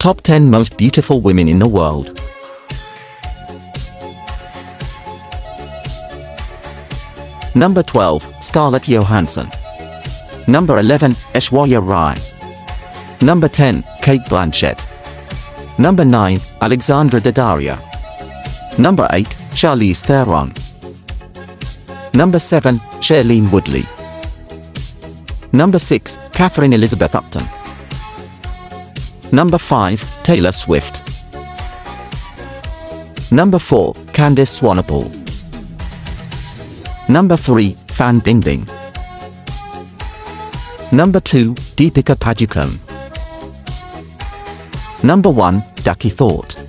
Top 10 Most Beautiful Women in the World Number 12, Scarlett Johansson. Number 11, Aishwarya Rai. Number 10, Cate Blanchett. Number 9, Alexandra Daddario. Number 8, Charlize Theron. Number 7, Shailene Woodley. Number 6, Katherine Elizabeth Upton. Number 5, Taylor Swift. Number 4, Candice Swanepoel. Number 3, Fan Bingbing. Number 2, Deepika Padukone. Number 1, Duckie Thot.